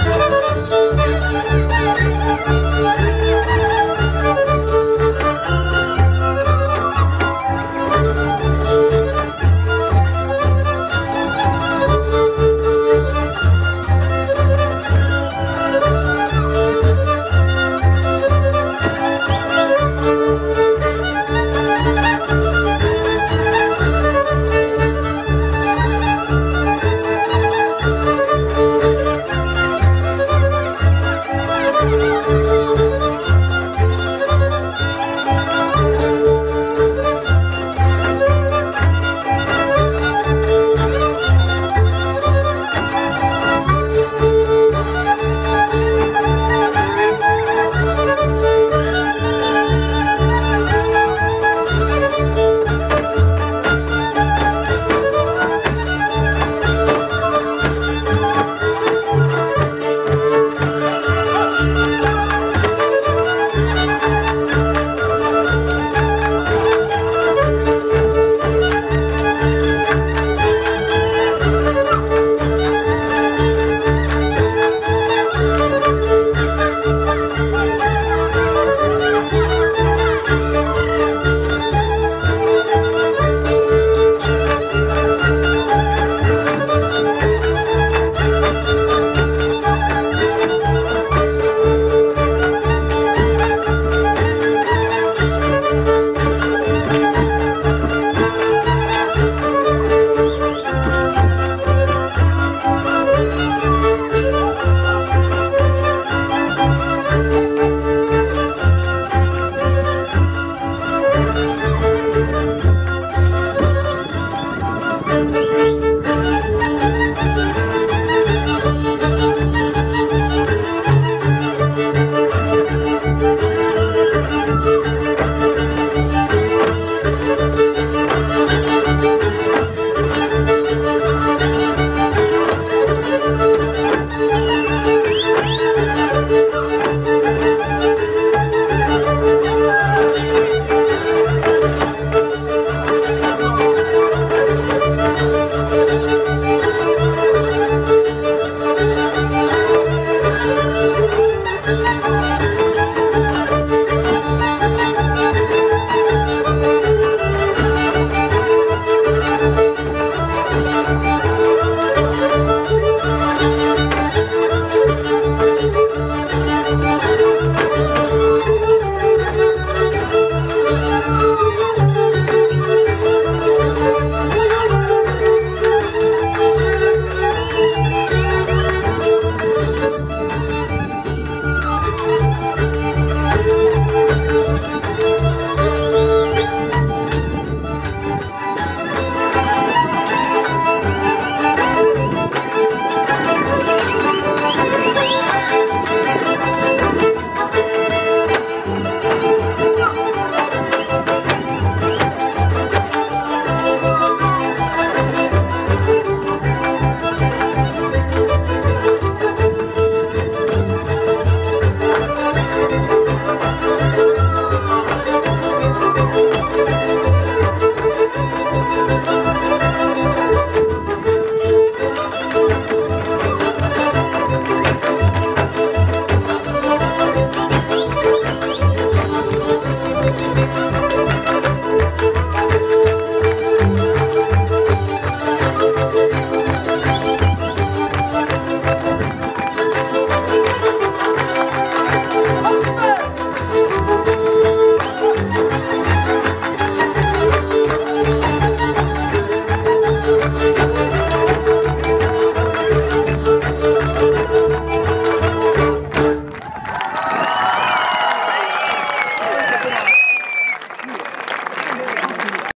Thank.